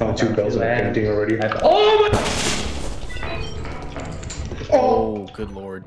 Found two bells in a painting already. Oh my! Oh, oh. good lord.